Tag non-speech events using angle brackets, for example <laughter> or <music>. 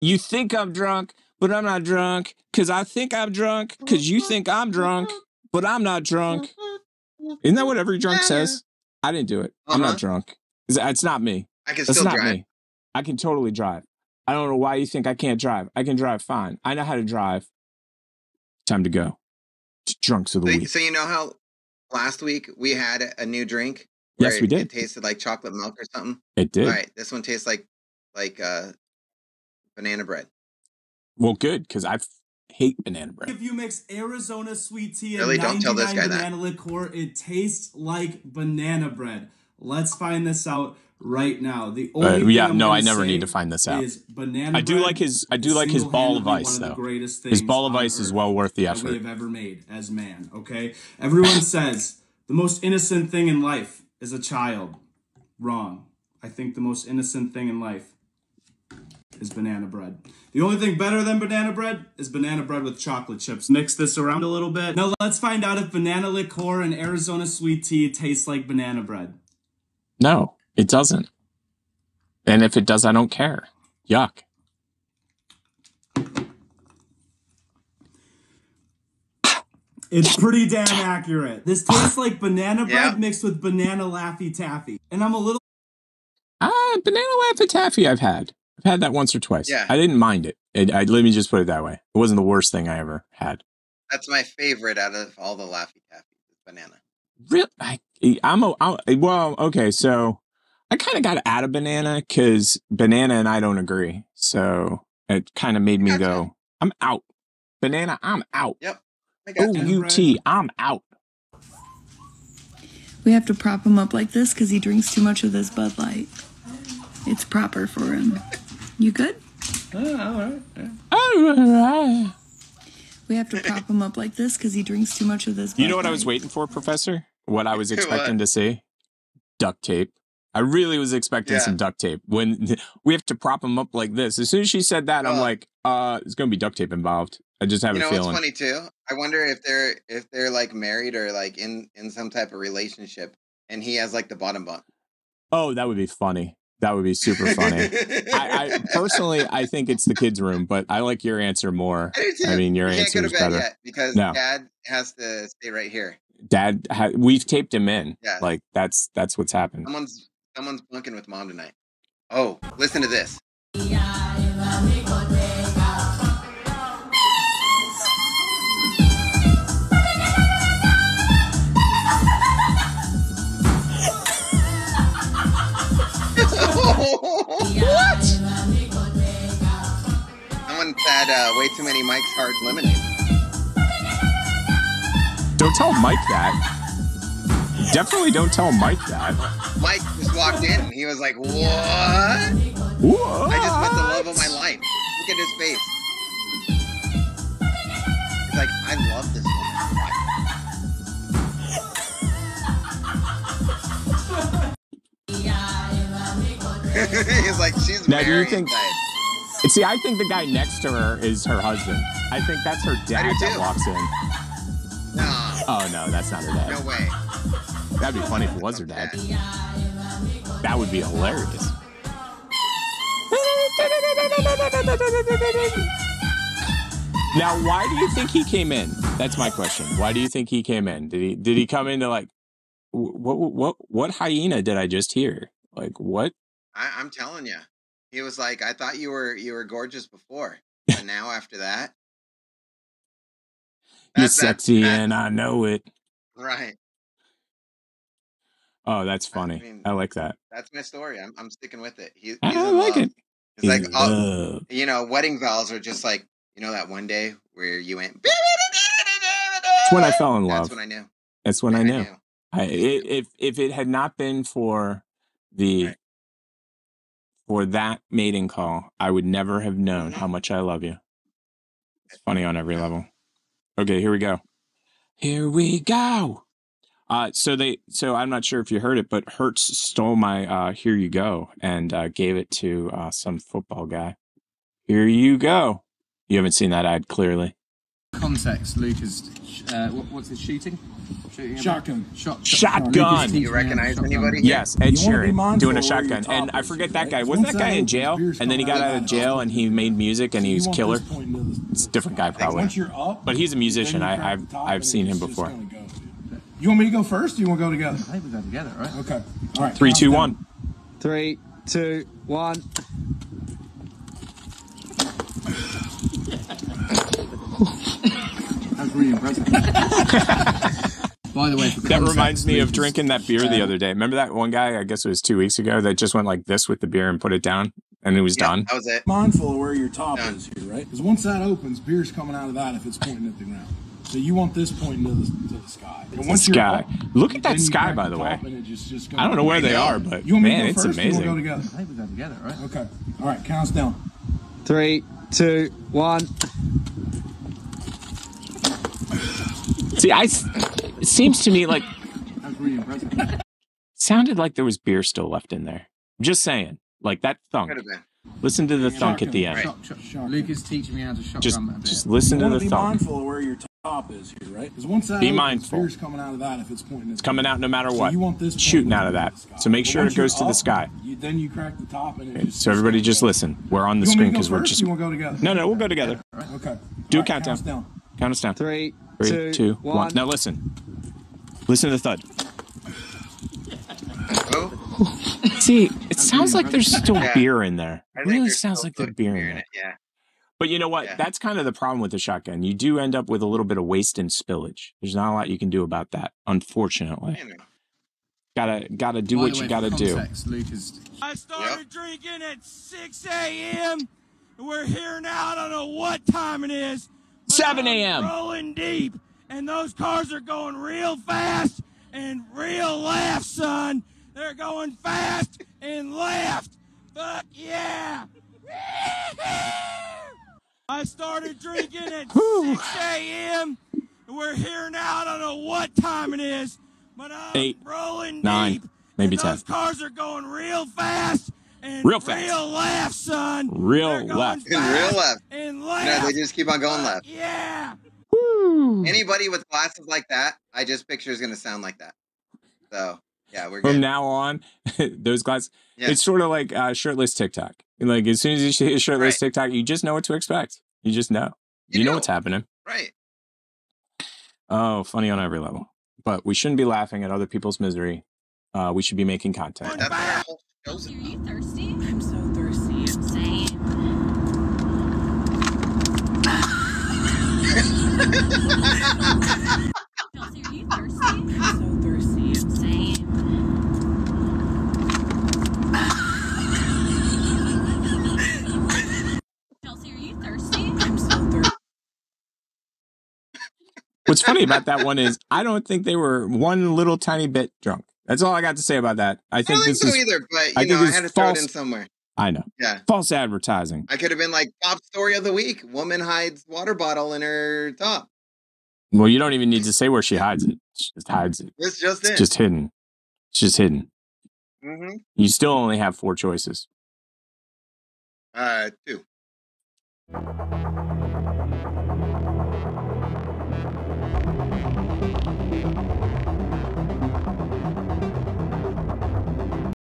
You think I'm drunk, but I'm not drunk. Cause I think I'm drunk. Cause you think I'm drunk, but I'm not drunk. Isn't that what every drunk says? <laughs> I didn't do it. I'm Uh-huh. not drunk. It's- It's not me. I can That's still not drive. me. I can totally drive. I don't know why you think I can't drive. I can drive fine. I know how to drive. Time to go. Drunks of the So, week. so you know how last week we had a new drink? Yes, we did. It tasted like chocolate milk or something. It did. All right, this one tastes like like uh banana bread. Well, good because I hate banana bread. If you mix Arizona sweet tea and Really? Don't tell this 99 guy that. liqueur, it tastes like banana bread. Let's find this out right now. The only Uh, yeah, I'm no, I never need to find this out. Is banana I do like his. I do like his ball of ice one of though. the greatest His ball of ice is well worth the that we effort. have ever made as man. Okay, everyone says the most innocent thing in life is a child. Wrong. I think the most innocent thing in life is banana bread. The only thing better than banana bread is banana bread with chocolate chips. Mix this around a little bit. Now let's find out if banana liqueur and Arizona sweet tea tastes like banana bread. No, it doesn't. And if it does, I don't care. Yuck. It's pretty damn accurate. This tastes like banana bread Yeah. mixed with banana laffy taffy. And I'm a little Ah, banana Laffy Taffy. I've had. I've had that once or twice. Yeah. I didn't mind it. it I, let me just put it that way. It wasn't the worst thing I ever had. That's my favorite out of all the Laffy Taffy. is Banana. Real, I, eh, I'm a, I'm, eh, well, okay, so I kind of got out of banana because banana and I don't agree. So it kind of made me Gotcha. go, I'm out. Banana, I'm out. Yep. got O you. U T, I'm out. We have to prop him up like this because he drinks too much of this Bud Light. It's proper for him. You good? All right. We have to prop him up like this because he drinks too much of this. You know what I was waiting for, Professor? What I was What? expecting to see? Duct tape. I really was expecting Yeah. some duct tape. When <laughs> we have to prop him up like this, as soon as she said that, I'm Oh. like, uh, there's gonna be duct tape involved. I just have You a know feeling. what's funny too? I wonder if they're if they're like married or like in in some type of relationship, and he has like the bottom bunk. Oh, that would be funny. That would be super funny. I, I <laughs> personally, I think it's the kids' room, but I like your answer more. I. I mean, your answer is better. because No. Dad has to stay right here. Dad, ha- we've taped him in. Yeah. Like that's that's what's happened. Someone's someone's bunking with mom tonight. Oh, listen to this. Said uh, way too many Mike's Hard Lemonade. Don't tell Mike that. Definitely don't tell Mike that. Mike just walked in and he was like, "What?" What? I just met the love of my life. Look at his face. He's like, I love this woman. <laughs> He's like, she's Now, do you think- see, I think the guy next to her is her husband. I think that's her dad that too. walks in. No, Oh no, that's not her dad. no way. That'd be funny if it was her dad. That would be hilarious. Now, why do you think he came in? That's my question. Why do you think he came in? Did he did he come into like wh- what what what hyena did I just hear? Like what? I, I'm telling you, he was like, I thought you were you were gorgeous before, but <laughs> now after that, You're sexy that's- and I know it. right? Oh, that's funny. mean- I like that. That's my story. I'm I'm sticking with it. He, I like love. it. It's like, oh, you know, wedding vows are just like, you know, that one day where you went. <laughs> That's when I fell in love. That's when I knew. That's when I knew. I, i if if it had not been for the Right. For that mating call, I would never have known how much I love you. It's funny on every level. Okay, here we go. Here we go. Uh, so they, so I'm not sure if you heard it, but Hertz stole my uh, "Here You Go" and uh, gave it to uh, some football guy. Here you go. You haven't seen that ad clearly. Context, Luke is uh, what, what's his shooting? Shooting about? Shotgun. Shot, Shotgun. Do you recognize anybody? Yes, Ed You wanna Sheeran doing a of where your shotgun, and I forget that guy. Wasn't that that guy in jail? And then he got out out of of jail and he made music and he was killer. this pointing to the- It's a different guy probably. Once you're up, But he's a musician. i i've I've seen him before. You want me to go first? Or you want to go together? I think we go together, right? Okay. All right. Three, count two, down. one. Three, two, one. <laughs> That's really impressive. By the way, That reminds me of drinking that beer the uh, other day. Remember that one guy? I guess it was two weeks ago that just went like this with the beer and put it down, and it was Yeah, done. That was it. Mindful of where your top Done. is here, right? Because once that opens, beer's coming out of that if it's pointing at the ground. So you want this pointing to the, to the sky. And once you're sky. up, Look at that sky, by the top way. just- just I don't know where they know. are, but You want me man, to go it's first? Or you want go amazing. together? I think we go together, right? Okay. All right. Count us down. Three, two, one. See, I. s- It seems to me like That's really impressive. sounded like there was beer still left in there. Just saying, like that thunk. Could have been. Listen to the thunk at the end. Right. Shot, shot. Luke is teaching me how to shotgun Just, a bit. just listen you to the to be thunk. mindful of where your top is here, right? Because once that Be opens, mindful. beer's coming out of that if it's pointing. It's coming out no matter So what. you want this Shooting out of that. So make But sure it goes you're to the sky. You, then you crack the top and it Okay, just. so everybody just listen. We're on the You screen because we're just. You want to go together? No, no, we'll go together. Okay. Do a All right, count us countdown. down. Count us down. Three, Three, two, two, one. one. Now listen. Listen to the thud. See, it sounds like there's still Yeah. beer in there. It really sounds like there's fucking beer in there. it. Yeah. But you know what? Yeah. That's kind of the problem with the shotgun. You do end up with a little bit of waste and spillage. There's not a lot you can do about that, unfortunately. Gotta gotta do By what the you gotta for do. context, is I started drinking at 6 a.m. and We're here now. I don't know what time it is. But 7 I'm Rolling deep, and those cars are going real fast and real left, son. They're going fast and left. Fuck yeah! <laughs> I started drinking at 6 a.m. We're here now. I don't know what time it is, but I'm Eight, rolling nine, deep. maybe and Those 10. cars are going real fast Real fast. real left, son. Real They're left. In real fast left. And No, they just keep on going Fuck left. Yeah. Anybody with glasses like that, I just picture is gonna sound like that. So yeah, we're From good. now on, <laughs> those glasses. Yeah. It's sort of like uh, shirtless TikTok. Like as soon as you see a shirtless Right. TikTok, you just know what to expect. You just know. You, You know know. what's happening. Right. Oh, funny on every level. But we shouldn't be laughing at other people's misery. Uh, we should be making content. That's what whole show's Are you thirsty? I'm so thirsty. Same. Chelsea, are you thirsty? I'm so thirsty. Same. Chelsea, are you thirsty? I'm so thirsty. What's funny about that one is I don't think they were one little tiny bit drunk. That's all I got to say about that. I, I think this so is, either, but I know, I had to false, throw it in somewhere. I know. Yeah. False advertising. I could have been like top story of the week: woman hides water bottle in her top. Well, you don't even need to say where she hides it. She just hides it. It's just it's just hidden. It's just hidden. Mm-hmm. You still only have four choices. Uh, two.